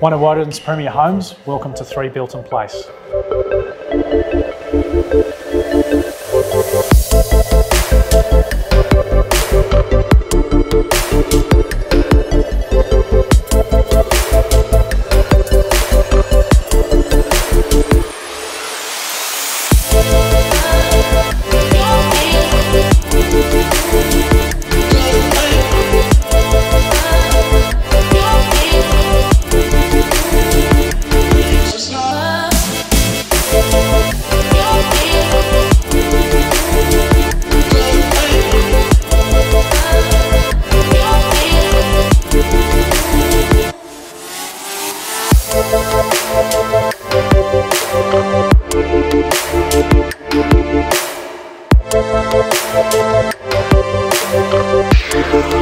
One of Woden's premier homes, welcome to 3 Bilton Place. Thank